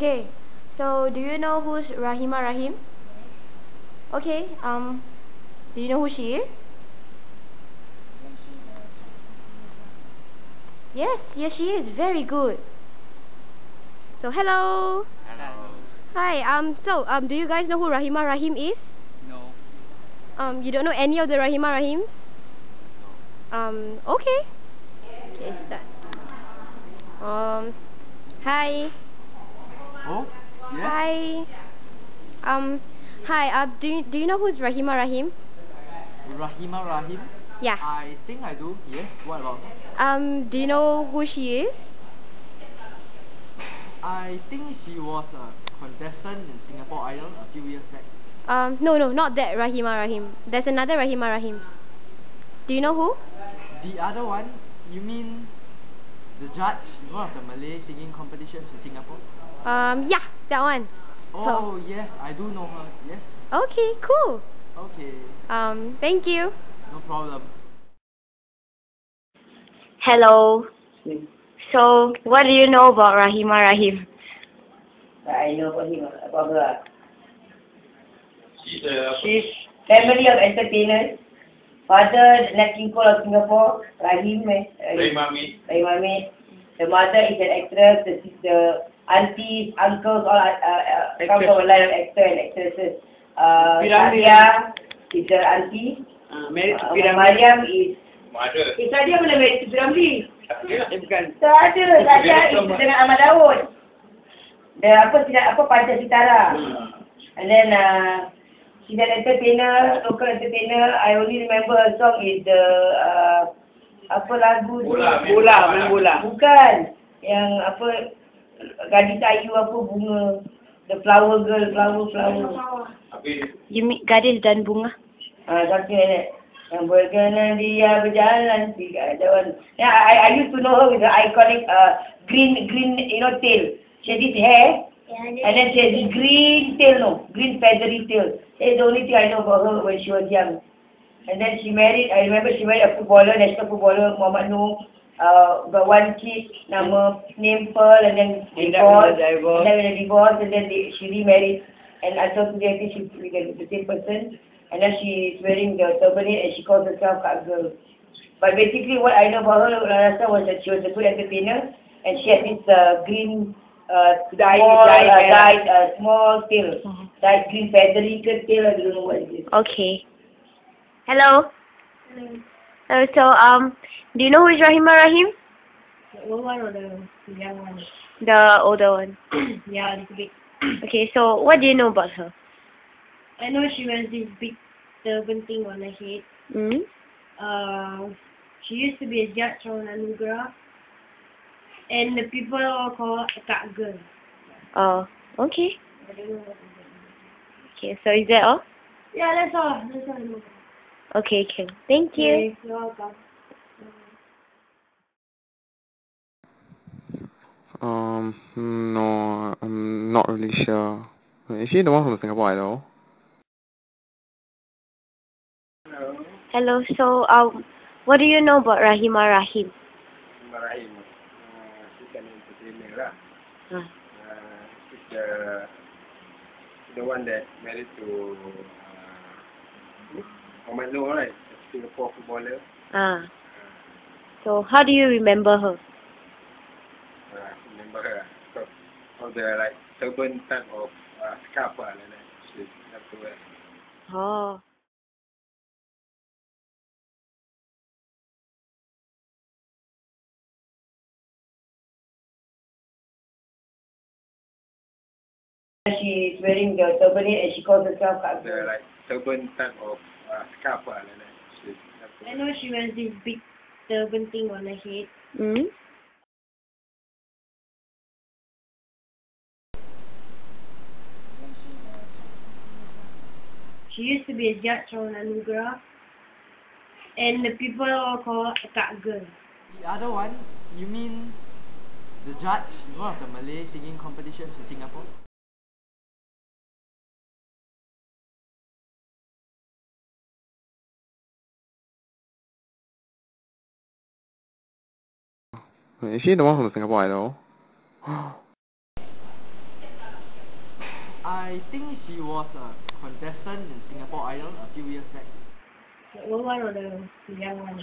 Okay. So, do you know who's Rahimah Rahim? Okay, um, do you know who she is? Yes, yes she is. Very good. So, hello. Hello. Hi, um, so, um, do you guys know who Rahimah Rahim is? No. Um, you don't know any of the Rahimah Rahims? No. Um, okay. Okay, start. Um, hi. Oh? Yes? Hi. Um, hi, uh, do you, do you know who's Rahimah Rahim? Rahimah Rahim? Yeah. I think I do. Yes. What about her? Um, do you know who she is? I think she was a contestant in Singapore Idol a few years back. Um, no, no, not that Rahimah Rahim. There's another Rahimah Rahim. Do you know who? The other one, you mean the judge in one of the Malay singing competitions in Singapore? Um, yeah, that one. Oh, yes, I do know her. Yes. Okay, cool. Okay, Um, thank you. no problem. Hello. So, what do you know about Rahimah Rahim? I know about him, about her. She's a She's family of entertainers. Father, Nat King Cole of Singapore, Rahim, eh, very mummy. Rahim Ahmed. The mother is an actress. The, the aunties, uncles, all are, uh, uh, come from a line of actor and actresses. Uh, Piramli. Sadia is her auntie. Ah, married to Uh. Mariam is... Mother. Eh, Sadia boleh married to Piramli? Eh, bukan. Tak ada. Sadia is dengan Ahmad Daud. The apa, tidak apa, Panca Sitara. And then uh, she's an entertainer, local entertainer. I only remember her song is the uh, apa lagu tu? Bola, main Bola, main bola. Bukan. Yang apa gadis ayu apa bunga. The flower girl, flower flower. Habis You mean Gadis dan Bunga? Ah, something like that. Yang berkenan dia berjalan tiga jauhan. Yeah, I, I used to know her with the iconic uh, green green you know tail. She this hair and then she this green tail no, green feathery tail. That's the only thing I know about her when she was young. And then she married, I remember she married a footballer, national footballer, Muhammad Noor. Uh, got one kid, nama name Pearl, and then End a divorced. divorce. And then when they divorced, and then they, she remarried. And until today, I think she's with the the same person. And now she is wearing the turban and she calls herself Kak Girl. But basically, what I know about her, Rasa, was that she was a good entertainer. And she had this uh, green, uh, Dyed- small, dyed uh, hair. dyed, uh, small tail. Dyed green feathery ke tail, I don't know what it is. Okay. Hello. Uh, so, um, do you know who is Rahimah Rahim? The old one or the young one? The older one. yeah, a little bit. Okay, so what do you know about her? I know she wears this big turban thing on her head. Mm? Uh, she used to be a judge on Anugerah. And the people all call her Kak Girl. Oh, okay. I don't know what is it. Okay, so is that all? Yeah, that's all. That's all I know. Okay, can. Thank you. Okay, You're welcome. Um, no, I'm not really sure. Is she the one from Singapore Idol? Hello, Hello, so, um, what do you know about Rahimah Rahim? Rahim. Uh, she's an entertainer lah. Huh. Uh, she's the the one that married to uh, Muhammad Noor, right? Singapore footballer. Ah. So, how do you remember her? Uh, remember her? So, of the like turban type of uh, scarf lah, like that. She have to wear. Oh. She is wearing the turban and she calls herself Kak The like turban type of uh, scarf lah, like that. She I know she wears this big turban thing on her head. Mm? She used to be a judge on Anugerah. And the people all call her Kak Girl. The other one, you mean the judge in one of the Malay singing competitions in Singapore? Wait, is she the one from Singapore though? I think she was a contestant in Singapore Idol a few years back. 我玩我的，你玩。